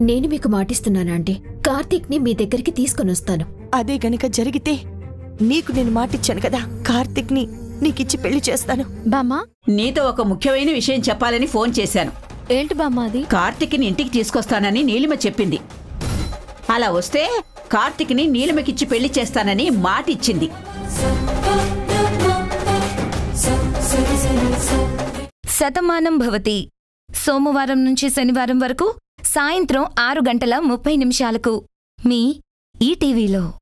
నేను మీకు మాటిస్తున్నాను ఆంటీ కార్తీక్ని మీ దగ్గరికి తీసుకొని వస్తాను అదే గనక జరిగితే నీకు నేను మాటిచ్చాను కదా కార్తిక్ని నీకిచ్చి పెళ్ళి చేస్తాను. బామ్మా. నీతో ఒక ముఖ్యమైన విషయం చెప్పాలని ఫోన్ చేశాను. ఏంటి బామ్మ అది? కార్తిక్ని ఇంటికి తీసుకొస్తానని నీలిమ చెప్పింది. అలా వస్తే కార్తిక్ని నీలిమకిచ్చి పెళ్ళి చేస్తానని మాటిచ్చింది. శతమానం భవతి. సోమవారం నుంచి శనివారం వరకు సాయంత్రం ఆరు గంటల ముప్పై నిమిషాలకు మీ ఈటీవీలో.